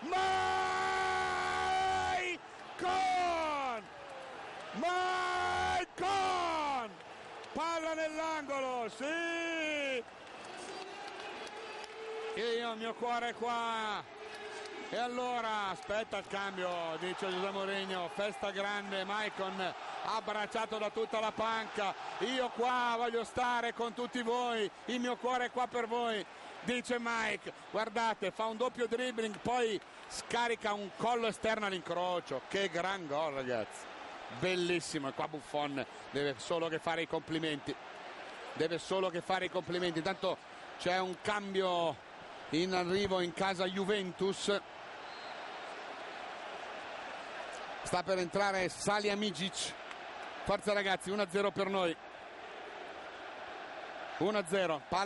alla mezz'ora, Maicon, Maicon, palla nell'angolo, sì, io il mio cuore è qua. E allora aspetta il cambio, dice Giuseppe Mourinho, festa grande, Maicon abbracciato da tutta la panca, io qua voglio stare con tutti voi, il mio cuore è qua per voi, dice Mike, guardate, fa un doppio dribbling, poi scarica un collo esterno all'incrocio, che gran gol ragazzi, bellissimo, e qua Buffon deve solo che fare i complimenti, deve solo che fare i complimenti, intanto c'è un cambio in arrivo in casa Juventus. Sta per entrare Salia Migic forza ragazzi 1-0 per noi. 1-0 palla